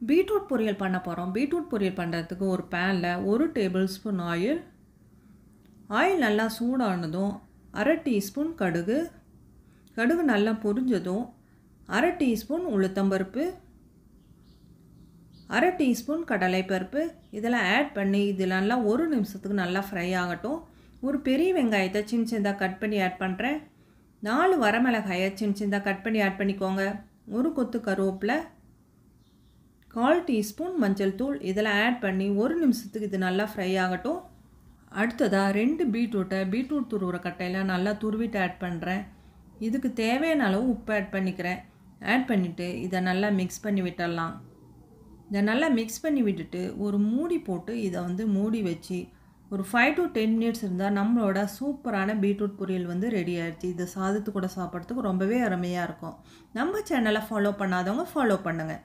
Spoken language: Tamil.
பீட்ரூட் பொரியல் பண்ண போகிறோம் பீட்ரூட் பொரியல் பண்ணுறதுக்கு ஒரு பேனில் ஒரு டேபிள் ஸ்பூன் ஆயில் ஆயில் நல்லா சூடானதும் அரை டீஸ்பூன் கடுகு கடுகு நல்லா பொரிஞ்சதும் அரை டீஸ்பூன் உளுத்தம்பருப்பு அரை டீஸ்பூன் கடலைப்பருப்பு. இதெல்லாம் ஆட் பண்ணி இது நல்லா ஒரு நிமிஷத்துக்கு நல்லா ஃப்ரை ஆகட்டும். ஒரு பெரிய வெங்காயத்தை சின்ன சின்னதாக கட் பண்ணி ஆட் பண்ணுறேன் நாலு வரமிளகாயை சின்ன சின்னதாக கட் பண்ணி ஆட் பண்ணிக்கோங்க. ஒரு கொத்து கருவேப்பிலை கால் டீஸ்பூன் மஞ்சள் தூள். இதெல்லாம் ஆட் பண்ணி ஒரு நிமிஷத்துக்கு இது நல்லா ஃப்ரை ஆகட்டும். அடுத்ததாக ரெண்டு பீட்ரூட்டை பீட்ரூட் துருவுற கட்டையில் நல்லா துருவிட்டு ஆட் பண்ணுறேன் இதுக்கு தேவையான அளவு உப்பு ஆட் பண்ணிக்கிறேன். ஆட் பண்ணிவிட்டு இதை நல்லா மிக்ஸ் பண்ணி விட்டுடலாம். இதை நல்லா மிக்ஸ் பண்ணி விட்டுட்டு ஒரு மூடி போட்டு இதை வந்து மூடி வச்சு ஒரு ஃபைவ் டு டென் மினிட்ஸ் இருந்தால் நம்மளோட சூப்பரான பீட்ரூட் பொரியல் வந்து ரெடி ஆகிடுச்சு இதை சாதத்து கூட சாப்பிட்றதுக்கு ரொம்பவே அருமையாக இருக்கும். நம்ம சேனலை ஃபாலோ பண்ணாதவங்க ஃபாலோ பண்ணுங்கள்